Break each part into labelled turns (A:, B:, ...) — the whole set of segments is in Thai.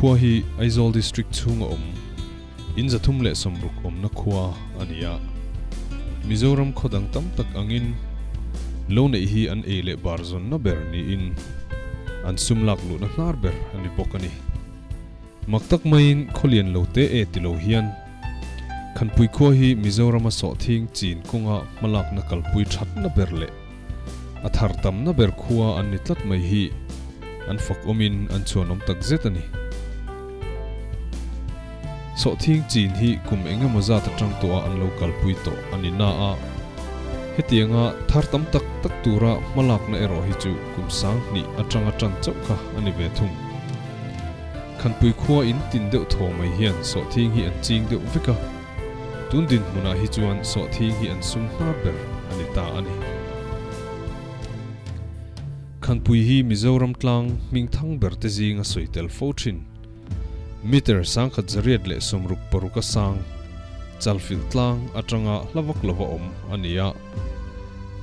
A: khua hi Aizol district chunga om in zathum le somruk om na khua ania Mizoram khodang tam tak angin lo nei hi an e le barzon na ber ni in an sum sumlak lu na nar ber ani pokani maktak main kholian lo te e lo hian khanpui khua hi Mizoram a so thing chin kunga malak na kal pui that na ber le athar tam na ber khua an ni tlat mai hi an fak omin an chuan om tak zetani so thing chin hi kum enga maza ta tang to an local pui to hết tiếng hetianga thar tam tak tak tura malak na ero hi chú cùng sáng kum sang ni atanga tan chok kha anh về thum khan pui khuwa in tin deuh tho mai hian so thing hi an ching deuh veka tun muốn huna hi chuan so thing hi an sum na ber ani ta anh khan pui hi mizoram tlang ming thang ber te zinga soitel fo thin มิเตอร์สังขจริตเลสมรุปปรุกสังจัลฟิลตังอัจงะลวักลวะอมอันยะ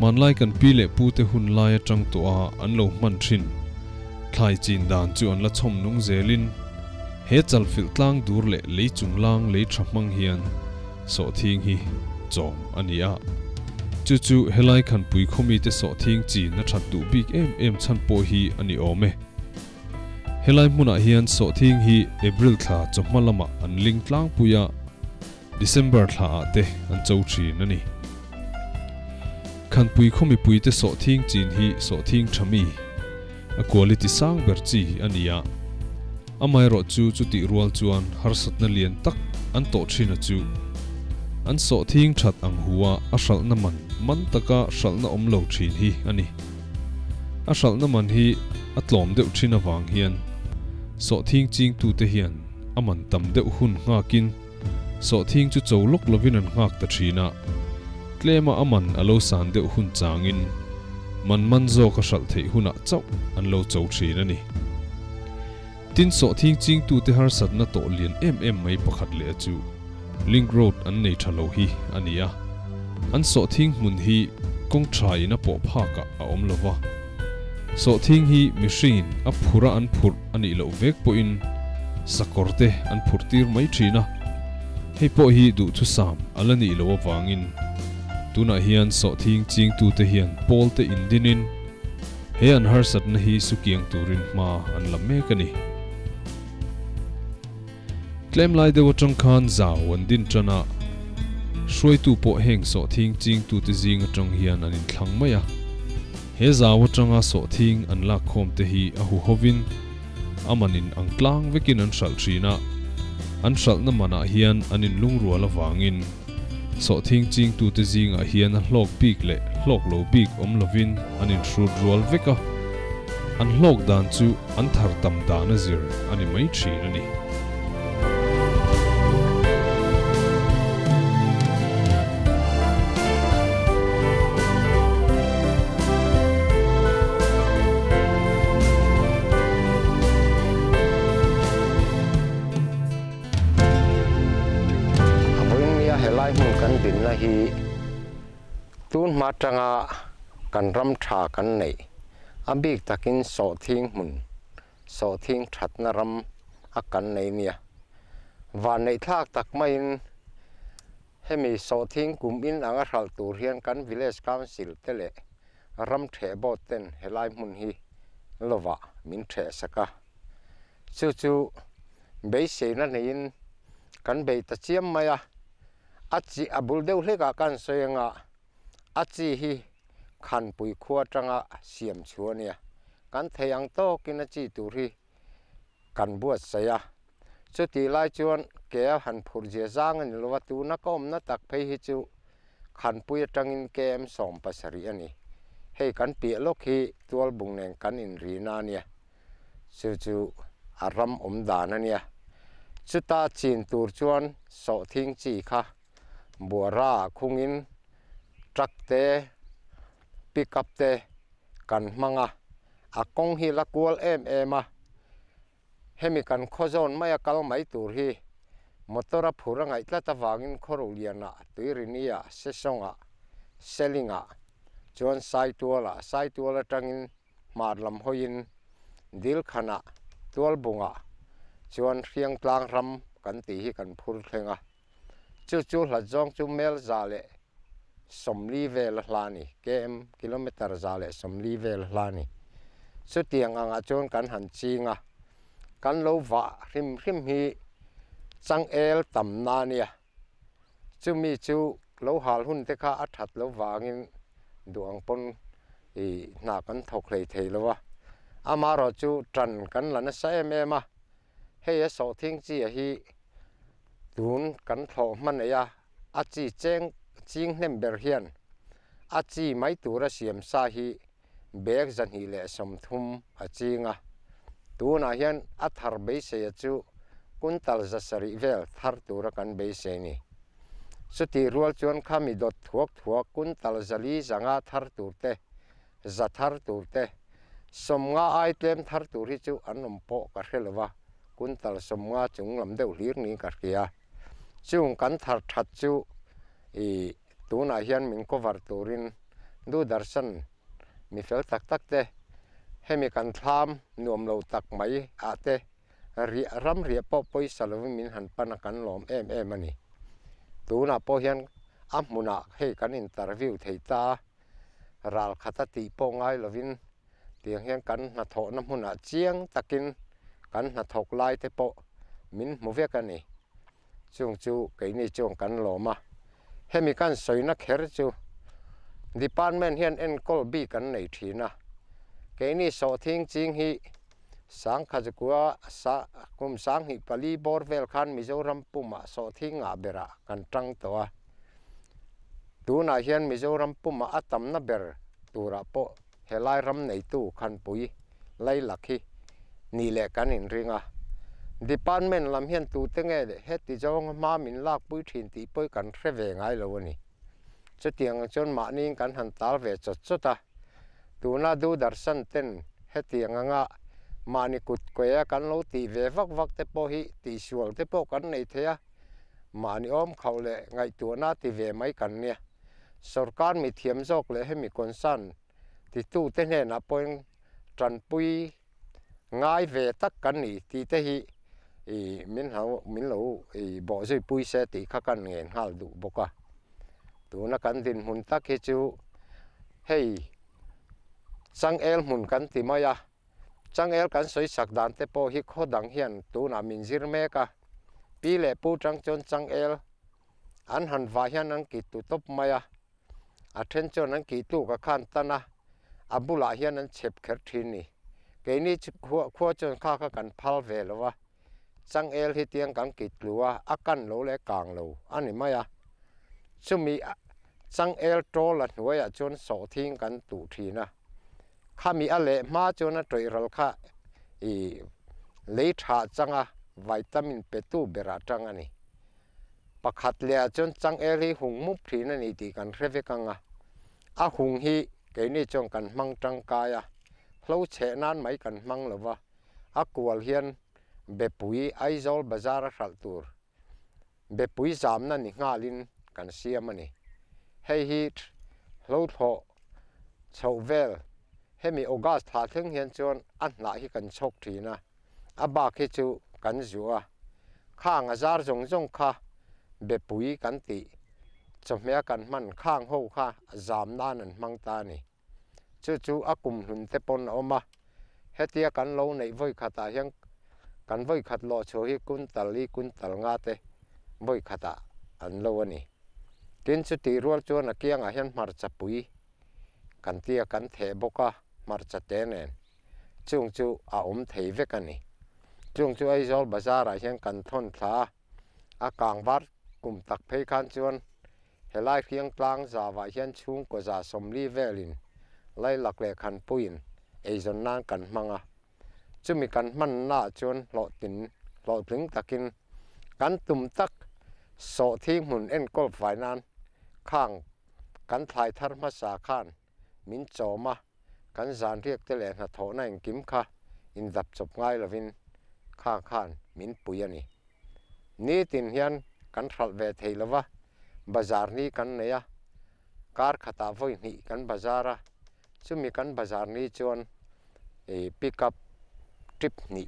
A: มันไล่กันปีเลปูเตหุนไล่จังตัวอันโลมันชินทายจีนดานจวนละชมนุงเซลินเฮจัลฟิลตังดูเลเลจุงลังเลชมังเฮียนสอทิงฮีจอมอันยะจู่ๆเฮไล่กันปุยคมีเตสอทิงจีนนัดดูบิกเอ็มเอ็มชันโปฮีอันยอมเอเฮลัยมุนาเฮียนสทิ้งฮีเอบริลคาจบมาลมาอันลิงตลางปุยะดิเซมเบอร์ค่าเตอันโจชีนันนี่ขันปุยคมีปุยเตสทิ้งจีนฮีสทิ้งชามีอากาศทติสังเบอร์จีอันนี้อะอามายรอจูจุติรัวจวนฮาร์สต์นเลียนตักอันโตชีนจูอันสทิ้งชัดอังหัวอัชลนมันมันตะกาศลนอมเลวชีนฮีอันนี้อัชลนมันฮีอัตลอมเดือดชีนวางเฮียนสอทิ้งจริงตูเตียนอมันตำเดหุ่นงากินสอทิ้งจุดโจลกลวินันงากตะชีนาเลียมาอมันอโลสันเดหุ่นจางิน มันมันโจกษัตริเทหุ่นอจ้าอันโลโจชีนันนี่ทินสอทิ้งจริงตูเตหัสัตนาโตเลียนเอ็มเอ็มไม่ประคัดเลยจูลิงโรดอันในทะโลฮีอันนี้อ่ะอันสอทิ้งมุนฮีกงชายนับปอบภาะอาอมลวา so thing hi mihring in a phura an phur ani lo vek po in sakorte an phurtir mai thina hei po hi du thu sam alani lo wangin tuna hian so thing ching tu te hian pol te in dinin he an har sat na hi sukiang turin ma an lam mek kani claim lai de watang khan zaw an din chana shroi tu po heng so thing ching tu te jing atang hian an in thlang maya he zawa changa so thing an la khom te hi ahu hovin amanin ang tlang vekin an sal thina an sal na mana ah hian anin lungrua la wangin so thing ching tu te zing a ah hian a hlok pik le hlok lo pik om lovin anin shrut rual veka an hlok dan chu an thar tam dana zir ani mai thina ni
B: ฮีตูนมาจงากันรำชากันนี่อบีกตะกินสอทิ้งมุนสอทิ้งชัดนรำอากันนี่เนี่ยวันในทากตักไม่นให้มีสอทิ้งกลุ่มอินอังกัลตูเรียนกันวิเลสกามสิลเตเลรำเทบอเตนเฮลัยมุนฮีลวะมินเทสกะจู่ๆเบสเซนนี่กันเบตะเชียมไหมอ่ะอาจีอบุลเดวเลกากันเสียงอ่ะอาจีฮีขันปุยขวจังอ่ะเสียมชัวเนี่ยกันเทียงโตกินอาจีตุรีกันบวชเสียชุดที่ไล่ชวนแก่หันผู้เจ้างเงินลวัตุนักอมนักตักไปให้จูขันปุยจังอินเกมสองปาษเรียนี่ให้กันเปียโลกฮีตัวบุงแหงกันอินรีนานี่ยชุดจูอารมณ์อมดานนี่ยุดตาจีนตุรชวนโสทิ้งจีค่ะบัวราคุงอินทรัคเตปิกับเตกันมังอะอากงฮีลักวอลเอ็มเอ็มอะเฮมิกันโคจอนไม่ยากลไม่ตูรีมอตรับผู้รังไอตละตะวางินครูเลียนะตุยรินียาเซซงอ่ะเซลิงอ่ะจวนไซตัวละไซตัวละจังอินมาดลำหอยินดิลขณะตัวบุงอ่ะจวนเรียงกลางรำกันตีกันพูดเพงอ่ะจู่จู่หลัดจงจู่เมลซาเลสมลีเวลลานีเกมกิโลเมตรซาเลสมลีเวลลานีสุดทตียงอางจงกันหันจีงะกันโลวะริมริมฮีจังเอลตำนานี่จู่มีจู่โลหาหุ่นเทค่าอัดหัดโลวางินดวงปนอีหน้ากันุกเลยเทลวะอามารอจู่จันกันหลันใส่เมมาเฮียสอทิ้งจีอฮี tun kan thaw man ya a chi cheng ching nem ber hian a chi mai tur a siam sa hi bag zan hi le som thum a chinga tuna hian a thar be se chu kuntal za sari vel thar tur kan be se ni suti rual chuan thuốc dot thuak thuak kuntal zali zanga thar tur te za thar tur te somnga ai tlem thar tur hi chu an nompo ka tal kuntal somnga chung lam deuh hlir ni ka kia จึ่งกันทัดทัดจูอีตัวนาฮยนมิงก็วัรตูรินดูดาร์สันมิเฟลตักตักเตะให้มีการทามนวมเราตักไหมอาเตะเรียรำเรียปอปอยสลวิมินหันปนักันหลอมเอ็มเอ็มนี่ตัวนา่อเฮยนอัมมุนัให้กันอินตาร์วิวเทตาราลคัตตีปองไงลวินเตียงเฮียนกันนัทโถน้ำมุนกเจียงตะกินกันนัทโถลายเตปอมินมุเวกันนี่ chung chu cái này chung kan lo mà, he mi kan soi na kher chu department hian en call bi này thì na, cái này so thing chính hi sáng khai chứ qua sa cùng sáng hi pali bor vel khan mizoram puma so thing a bera kan trăng to tu na hian mizoram puma atam na ber tu ra po helai ram này tu khan pui lai lakhi ni lệ le hình riêng à ดีปานแม่ลำเฮียนตูตั้งไงเลเฮ็ดที่เจ้ามามินลากปุ้ยทิ้งตีปุ้ยกันเสวงไงล่ะวันนี้จะเตียงจนมาหนิงกันหันตาเวจจุดจ้าตูน่าดูดัชนีเฮ็ดที่งั้งมานิกุดเกยกันลู่ตีเววักวักเตปโอฮีตีสวลเตปโอกันในเทียมานิอมเขาเลยไงตัวน่าตีเวไม่กันเนี่ยสุรการมีเทียมโชคเลยให้มีคนสั่นตีตู้เต็นเนี่ยนะเป็นจันปุยง่ายเวทักกันนี่ตีเทีะฮี i min hau min lo bỏ bo zui xe thì ti kha kan ngen hal du boka tu na kan din hồn tak khi chú hei chang el hun kan ti à chang el cần soi sak dan te po hi kho dang hiền tu na min zir mẹ cả pi lệ pu chang chon chang el an han va anh ang ki tu top maya a then chon ang ki tu ka khan ta na abula hian an chep kher thi ni ke ni khu khu chon kha ka kan phal ve lo จังเอลที่เตียงกังกิดหรือว่าอากันโลและกลางโลอันนี้ไม่อะซึ่งมีจังเอลโตลัน่วยจนสอทิ้งกันตุทีนะข้ามีอะไรมาจนตรวจรักข้าอีเลยถาจังอะวิตามินเปตูเบระจังอันนี้ประคัดเลียจนจังเอลที่หุงมุกทีนั่นอีตีกันเรอยกังอะอะหุงฮีเกนี่จงกันมังจังกายอะเราเชนั้นไหมกันมังหรือวะอากวลเฮียนบปุยไอซอลบาซาร์ขัลตูร์เบปุยสามนั่นนี่งาลินกันเสียมันนี่ให้ฮิตลลดโอชาวเวลให้มีโอกาสถาถึงเห็นชวนอันหนกันชกทีนะอาบาคิจูกันจัวข้างอาซาร์จงจงค่ะเบปุยกันติจะเมียกันมันข้างหูค่ะสามานนั่นมังตานี่จู่ๆอากุมหุ่นเตปนออกมาเฮตียกันเ่าในวัยขาตาเฮยงกันไว้ขัดรอช่วยกุนตัลลีกุนตัลงาเตไว้ขัดอันเลวนี่กินสุดที่รัวจวนเกียงอาเห็นมารจับปุยกันเตียกันเทบก้ามารจัดเตนเองจุงจูอาอมเทวกันนี่จุงจูไอจอลบาซาราเห็นกันทนทาอากางวัดกลุ่มตักเพคันจวนเฮลัยเพียงกลางจาวาเห็นชุงกว่าจาสมลีเวลินไล่หลักเลขันปุยนไอจอนนั่งกันมังอ่ะจะมีการมันน้าจนหลออตินหล่อถึงตะกินกันตุ่มตักโสที่หมุนเอ็นกอลฝ่ายนั้นข้างกัน่ายธรรมสาขานมินจอมากันสารเรียกเตลนหัโถนั่งกิมค่ะอินดับจบง่ายละวินข้างข้านมินปุยนี่นี่ตินเฮียนกันทัลเวทเละวะบาซาร์นี่กันเนี่ยการขตาวยนี่กันบาซาระจะมีกันบาซาร์นี่ชวนเอปิกับทริปนี่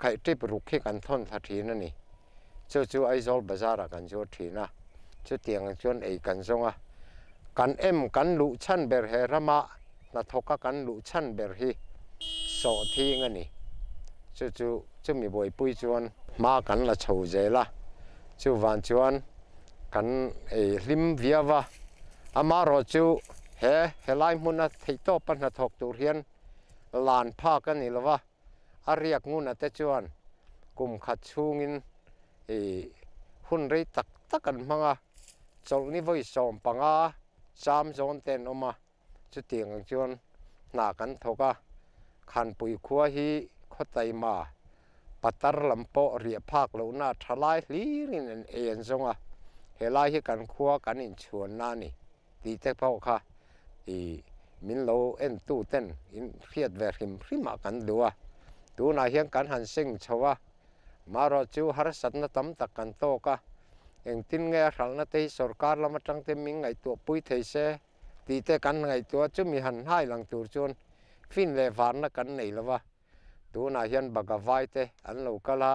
B: ใครทริปรุกขกันท่อนทัทีนั่นนี่ชจ่าจ่ไอ้โซลบาซาระกันชั่วทีนะชจ่าเตียงชวนไอ้กันซงอ่ะกันเอ็มกันลุชันเบรเฮรมานาทกกันลุชันเบรฮีโซทีงั้นนี่ชจ่าชู่วชั่มีบอยปุยชวนมากันละโชวเจละชจ่าวันชวนกันไอ้ริมเวียวะอามาโรจูเฮเฮไลมุนัที่โตปนนาทกตุเรียนลานพากันนี่ละวะอาเรียกงูนะจตาจวนกลุ่มขัดชูงินไอหุ่นรีตักตักกันมั้งอ่ะจงนี่ไว้สอมปังอ่ะสามโซนเต็นออกมาจุดเตียงจวนหนากันทกะขันปุยขัวฮีขดใจมาปัตตรลำโปเรียภาคเหล่าน่าทลายลีรินเอ็นซงอ่ะเฮลายีกันขัวกันอินชวนนานี่ดีจ้าพ่อค่ะอีมินโลเอ็นตู้เต็นอินเพียดแวร์หิมพริมากันดัวตูนายเฮียงกันหันซิงชวะมารอจูฮารสัตนตัมตักันโตกะเองทิ้งเงาขัลนาทียสรการละมาจังเตมิงไงตัวปุยเทเซตีเตกันไงตัวจุมีหันให้หลังตัวจนฟินเลฟานนักันไหนละวะตูนายเฮียงบักกไวเตอันลูกละ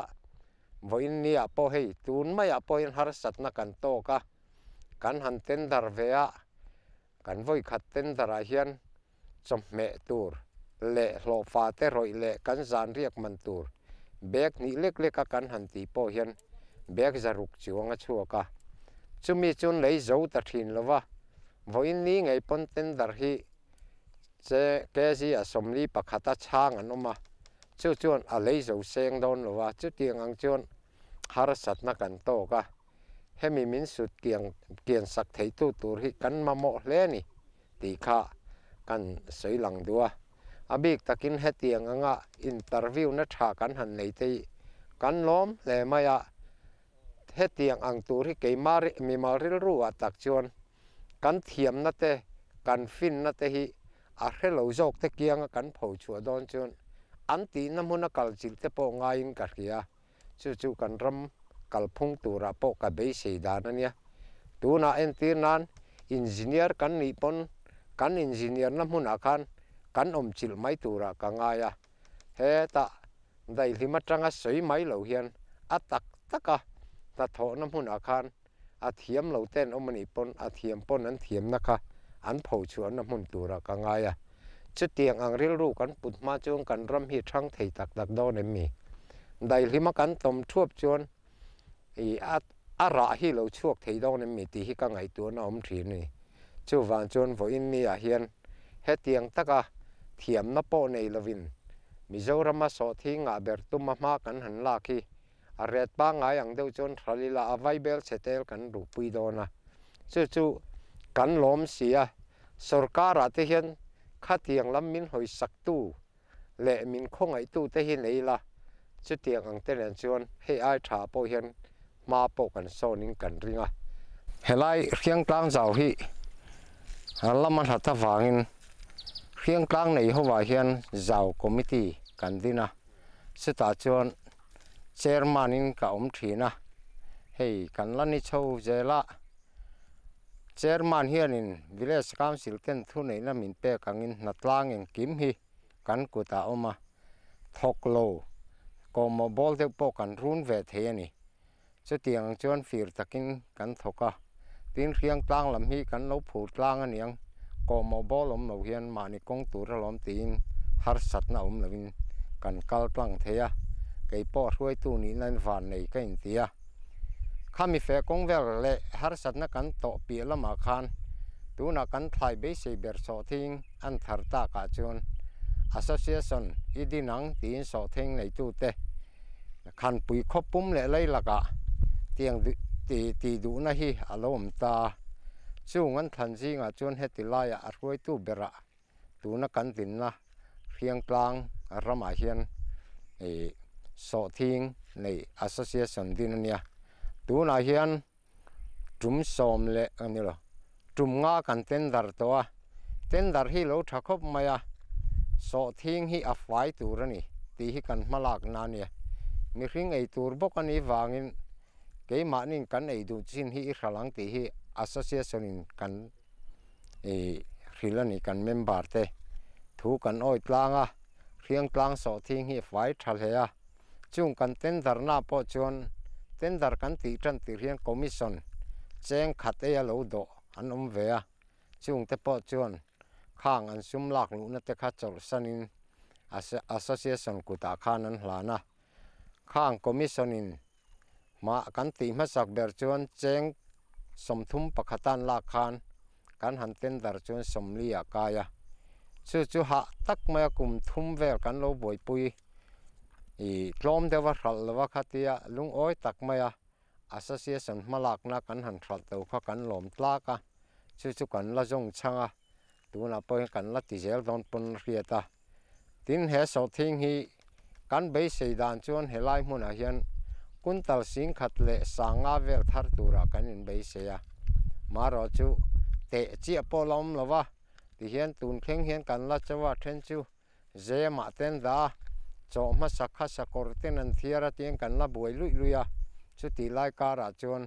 B: วินนี้อพอใตูนไม่อพอยันฮารสัตนกันโตกะกันหันเต็นดารเวียกันวอยขัดเต็นดาราเฮียนจมเมตูร์เละหลฟ้าเตรอยเละกันจานเรียกมันตูรเบกนี่เล็กๆกกันหันตี่อเห็นเบกจะรุกจวงชัวกะจุมีจุนเลยโจ้ตัดหินละวะวันนี้ไงปนเต็นดาร์ฮีเจ้แกสิอาสมลีปะกขัดช้างอันอมาจุจวนอะไรโจ้เซงโดนละวะจุเตียงอังจวนฮาร์สัตนักันโตกะเฮมีมินสุดเกียงเกียงสักเทยตู้ตูริกันมาโมเลนี่ตีข้ากันสวยหลังดัวอาบิกตะกินเฮตียงงะอินเตอร์วิวนัหากันหันในตีกันล้มเลยมาอะเฮตียงอังตูที่เกมาริมีมาริลรู้ว่าตักชวนกันเทียมนัตเตกันฟินนัตเตฮีอาเฮลูโจกตะเกียงกันผู้ชัวดอนชวนอันตีน้ำมันกัลจิตเตปงไงกันเกี้ยชูชูกันรำกัลพุงตูรัะโปกับเบสีดานเนี่ยตูน่าอันตีนันอินเจเนียร์กันน่ปนกันอินเจเนียร์น้ำมันอกันกันอมจิลไม่ตัวระกังไะเฮตาได้ลิมจังก์สวยไม่เลวเฮนอัตักตักะตัะโถน้ำพุนอาคารอัฐิมเลูเต้นอมนิปนอัฐิมปนนั้นเทียมนะคะ อันผู้ชวนน้ำพุนตัวระกังไงชุดเตียงอังเริลูกันปุดมาจวงกันรำเฮชัางเทยตักตักโดนมีได้ลิมกันตมทวบชวนอีอัอาราฮิเราชวกเทยโดนมีตีฮิกังไงตัวน้ำิีนี่ชั่ววันชวนโอยนี่อาเฮียนเฮตียงตะกะทียมนปในลวินมิจรมาสอทิ่งาเบรตุมามากันหันลากีอรียบ้างไงอย่างเดียวจนรลิลาไวเบลเซเทลกันรูปีโดนะจู่จกันล้มเสียสุรการาที่เห็นข้าเทียงลำมินหอยสักตู้เละมินคงไอตู้เที่เห็นเลยละจุดเทียงอังเตียนชวนให้ไอชาโปเห็นมาปกันโซนิงกันริงอ่ะเฮไลัยเคียงกลางเสาฮีอัลลัมันหัตถ์ฟงอินพียงกลางในหัวเฮียนเจ้าคอมมิตี้กันดีนะสุดท้ายจวนเชอร์มานินกับอมทีนะเฮ้กันลันนี่ชาวเจละเชอร์มานเฮียนินวิเลสกามสิลเกนทุนในนั้นมินเปกังินนัดลางเองกิมฮีกันกูตาออกมาทกโลก็มาบอลเด็กปกันรุ่นเวทเฮียนี่สุดทียงจวนฟิร์ตะกินกันทกะต้นเรียงตัางลำฮีกันลบผูดตัางอันยัง có một ko mo bol om no hian mani kong tur lom tin har sat na om lovin kan kal tlang theya kei po hruai tu ni nan van nei ka in tia khami fe về vel le har nó na kan to pi lama khan tu na kan thai be se ber so thing an thar ta ka chun association idinang tin so này nei tu te khan pui khop pum lấy lai cả, tiang ti ti du na hi alom ta ซึ่งมันทันซีงอ่ะจนเฮติลายอาะรวยตู้เบระตูนักกันตินนะเพียงกลางรมาเฮียนไอสอทิงในอาซเ c i a t i o ดินเนี่ยตูนาเฮียนจุมสอมเลอันนี้หรอจุมงากันเต็นดาร์ตัวเต็นดาร์ฮีโลทักคบมายาสอทิงฮีอัฟไวตูรนี่ตีฮีกันมาลากนานเนี่ยมีเรื่องไอตูรบกันอีวางินเกี่ยมานินกันไอดูจินฮีอีขลังตีฮี s s o c i a t i o n กันเอริลนี่กันเมมบาร์เตถูกันอ้อยกลางอ่ะเรียงกลางสอทิ้งให้ไฟทะเลอ่ะจุงกันเต็นดาร์นาปจวนเต็นดาร์กันตีจันตีเรียงคอมมิชชั่นเจงขัดเอยลดอันอุ้มเวียจุงเตปจวนข้างอันซุ่มลักลุนเตะขัดจอลสันิน association กูตาข้านั้นหลานะข้างคอมมิชชั่นินมากันตีมาสักเดือนจวนเจงสมทุมปะขตันลาคานกันหันเต้นดารจนสมลียกายะจู่จู่หักตักมากุมทุมเวลกันโลบวยปุยอีกลมเดวะขัลวะขัตียลุงอ้อยตักมาอาศัยสันมาลักนักกันหันขัดเตวขกันหลอมตลากะจู่จู่กันละจงช่างะตัวนับไปกันละติเจลดอนปนเรียตาทิ้งเหสอทิ้งฮีกันเบสเซดานชวนเฮไลมุนอาเฮียน kuntal sing khat le sanga vel thar tura kan in bei se ya ma ro chu te chi apolom lova ti hian tun kheng hian kan la chawa then chu ze ma ten da cho ma sakha sakor ten an thiara tiang kan la boi lui luya chu ti lai ka ra chon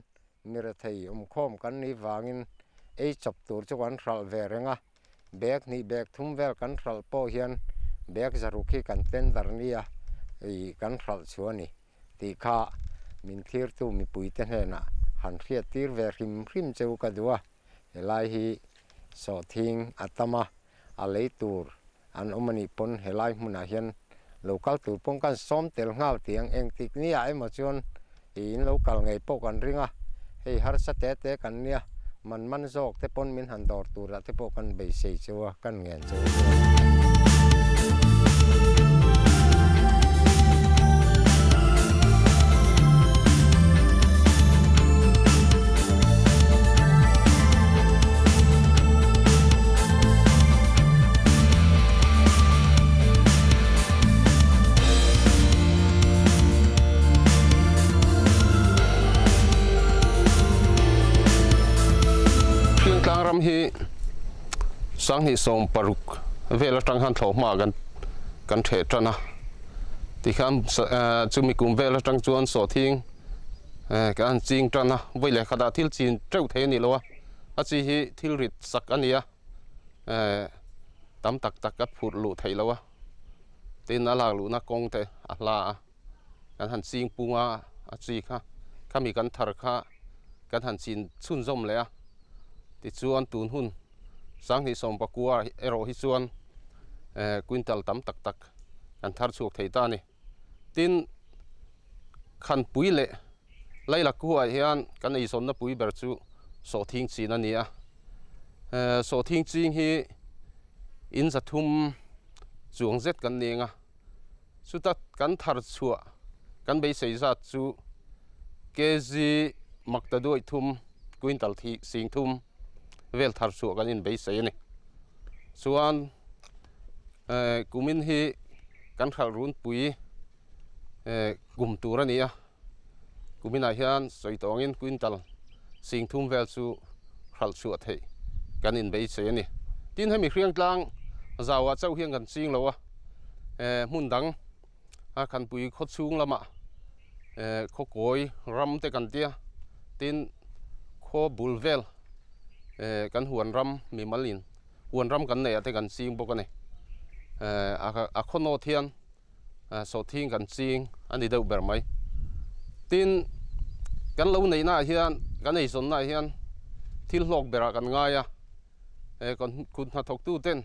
B: mi ra thei um khom kan ni wangin ei chop tur chu kan ral ve renga bag ni bag thum vel kan ral po hian bag zaru khi kan ten dar nia ei kan ral chuani ti kha มินเทียตูมีปุ๋ยเทนเฮน่ะหันเทียตีร์เวริมริมเจ้ากระดัวเฮลายฮีโซทิงอัตมาอเลตูร์อันอุมานิปนเฮลายมุนาเฮยนลูกัลตูปงกันซ้อมเตลเงาเตียงเอ็งติกนียไอมาชวนอินลูกัลไงโปกันริงอ่ะเฮฮาร์สเตเตกันเนียมันมันโจกเตปนมินหันดอร์ตูระเตปกันเบยเจัวกันเงินเจัว
C: ังหิสงปรุกเวลาตั้งหันโถมากันกันเถิดนะที่ข้ามจุมีกลุ่มเวลาตั้งจวนสอทิ้งการจริงจนะเวลาขณะที่จีนเจ้าเทนี่ละวะอาจีที่ริดสักอันนี้ตั้มตักตักกับผูดลู่ไทยละวะตีนอะไรลู่นักกงเตอะไรการหันจริงปูงอาจีค่ะข้ามีการทาร์ค่ะการหันจีนซุ่นจมเลยอ่ะติดจวนตูนหุ่นสังหิสมปกัวเอโรฮิสวนกุนตัลตัมตักตักอันทารสุกไทยตานี่ตินขันปุ๋ยเละไล่ลักกัวเฮียนกันไอสมนับปุ๋ยเบิร์จูโสทิงจีนันเนี่ยโสทิงจีนฮีอินสัตุมจวงเจ็ดกันเนีอ่ะสุดท้ายกันทารสัวกันไปใส่ซาจูเกจีมักตะด้วยทุมกุนตัลทีสิงทุม vel thar su kan in be se ni chuan eh, kumin hi kan khal run pui eh, gum tur ani a kumina hian soitong in quintal singthum vel chu khal su thei kan in be se ni tin hemi hriang tlang zawa chau hiang kan sing lo a eh, mun dang a kan pui khot chung lama khokoi ram te kan tia tin kho bulvel huân eh, kan huan ram mi malin huan ram kan nei ate kan sing bok eh, ani a khono thian thiên eh, thing kan anh đi đâu ber mai tin kan lo nei na hian kan ei son na hian thil hlok bera kan ngaia kon kun na thok tu ten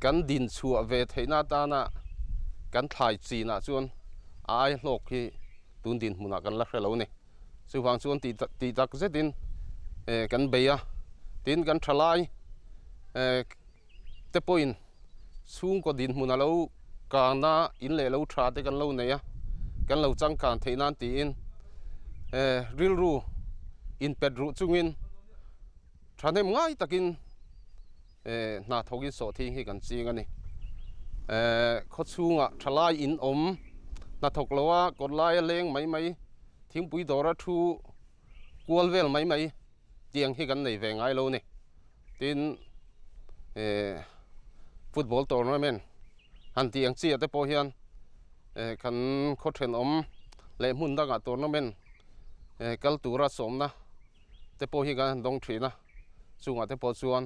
C: kan chùa về ve theina ta na kan thai chi na chuan ai hlok hi tun din hmuna ah kan la hrelo ni chu wang chuan tì ti tak zetin กันเบียตินกันทลายเตปอินสูงกว่าดินมุนาเลากานาอินเลเลวทราเตกันเลาเนี่ยกันเลาจังการเทนันตีนริลรูอินเป็ดรูจุงอินทราเนมง่ายตะกินเออนาทกินสอทิ้งให้กันจีกงันนี่เออขาสูงอ่ะทลายอินอมนาทกเลวกดไล่เลงไม่ไม่ทิ้งปุ๋ยดอระทูกวนเวลไม่ไม่เตียงที่กันในเวงไอโลนี่ตินเอ่อฟุตบอลตัวนั้นเองหันเตียงเสียแต่พอเห็นเอ่อขันโคตรเห็นอมเละมุนตากตัวนั้นเองเอ่อกัลตูรัสมนะแต่พอเห็นกันดงถีนะสูงอ่ะแต่พอส่วน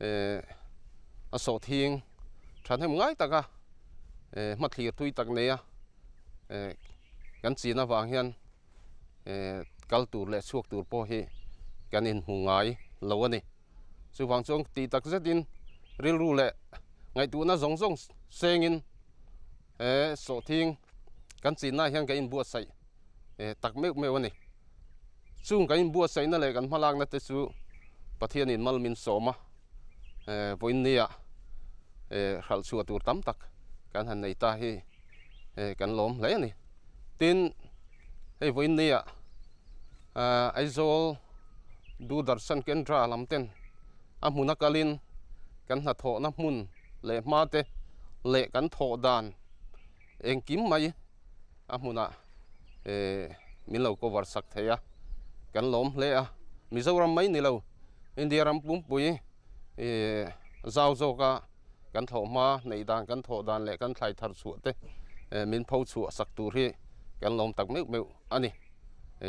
C: เอ่อโสทิงฉันเห็นง่ายตากะเอ่อมาเถียทุยตากเนี่ยเอ่อกันสีนะวางเห็นเอ่อกัลตูเละชวกตูโพเห็นกันอินหงายเลวนี่สุฟังซงตีตักเซตินริรูเละไงตัวน่ะสงสงเซงินเออสทิ้งกันสินน่ะเฮงกันอินบัวใสเออตักเมฆเมวันนี้ซุ่งกันอินบัวใสนั่นเลยกันมาลางนั่นแต่สูปะเทยนีนมัลมินสอมาเออวันนี้อ่ะเออขัลชัวตัวตั้มตักกันหันในตาให้เออกันล้มเลยนี่ตินไอ้วันนี้อ่ะอ่าไอ้โซ दूरदर्शन केंद्र लमतेन अमुनकलिन kan na tho na mun le ma te le kan tho dan eng kim mai a muna e eh, min lo ko war sak theya kan lom le a mizoram mai ni lo india ram pum pui e zau zo ka kan tho ma nei dan kan tho dan le kan thlai thar chu te eh, min phau chu sak tu ri kan lom tak meu meu ani e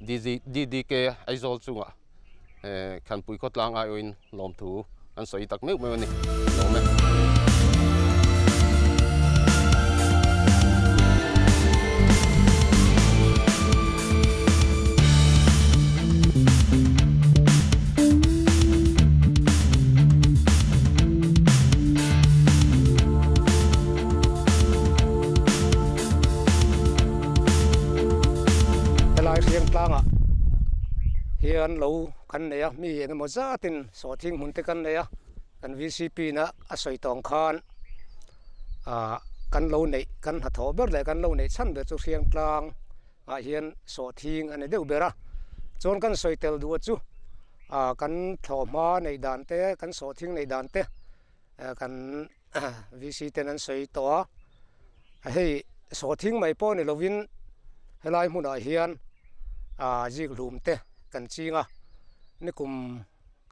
C: DDK Aizol chunga eh, khan pui khot lang ai oin lom thu an soi tak meu meu ni lom meu
D: hian lo kan nei a mi en tin zatin sawthing hun te kan này á, kan vcp này, na a soitawng khan a kan lo nei kan hathaw ber le kan lo nei chan ber chu siang tlang a hian sawthing ani deuh bera chon kan soitel du chu a kan thlawma nei dan te kan sawthing nei dan te kan vc ten an soi to hei này mai paw ni lovin helai hmunah hian à zik lum té. กันจริงอ่ะนี่กลุ่ม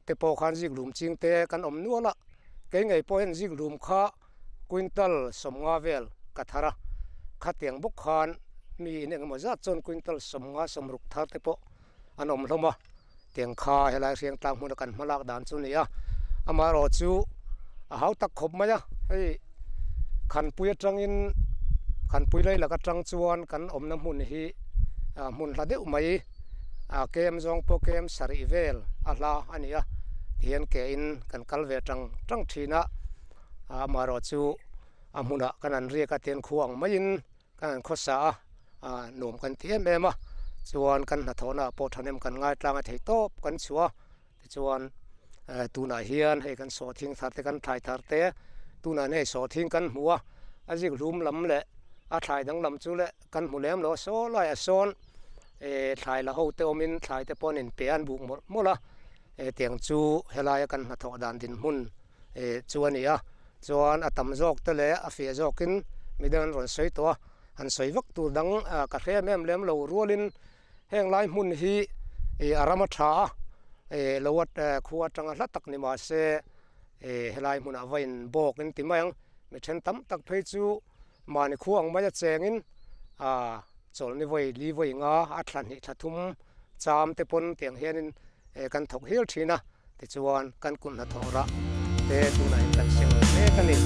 D: เตโปขันจิกลุมจริงเตะกันอมนัวละเกงไงพอเห็นจิกลุมข้ากุนตลสมงาเวลกัทระขัดเตียงบุกคันมีเนี่ยมาจัดจนกุนตลสมงาสมรุกทัดเตโปอันอมลงมาเตียงข้าเฮลัยเสียงต่างมุนกันมาลากดานสุนีอ่ะอามารอจูเขาตักขบมาจ้ะไอ้ขันปุยจังอินขันปุยเลยแล้วก็จังชวนกันอมน้ำมุนฮีมุนละเดือดไหมอาเกมจงโปเกมสริเวลอัลลาอันนี้เทียนเกินกันกัลเวจังจังทีนะอามารอจูอามุนะกันเรียกเทียนขวงไม่ยินกันขษาอ่าหนุ่มกันเทียนเบมะชวนกันหาทอนะปทานมกันง่ายตางไทยโตบกันชัวชวนตูนาเฮียนให้กันสอทิ้งทาร์กันถ่ายทาร์เตตูนาเนี่ยสอทิ้งกันหัวอาจิกลุมลำเละอาถ่ายดังลำจูเละกันหูแหลมโอโซลอยอซอนเออสายละหูเตอมินสายเตปอนินเปียนบุกหมดมละเออเตียงจูเฮลายกันมาถอดดันดินมุนเอจวนนี่อะจวนอตมจอกตะเลอฟีจอกินมีเดินรอนสวยตัวอันสวยวักตูดังอกระเทียมแม่เลี้ยมเหลารัวลินแห่งไายมุนฮีเออารามชาเออลวัดขวดจังหวัดตักนิมาเซเอเฮลายมุนอวัยนบอกนินติมายังไม่เช่นตั้มตักเพจูมาในข่วงมาจะเจงินอ่า chawlni voi li voi nga a thlan ni thathum cham te pon teng henin e eh, kan thong hil thina ti chuan kan kun na thora te tu nai kan sing te kan ni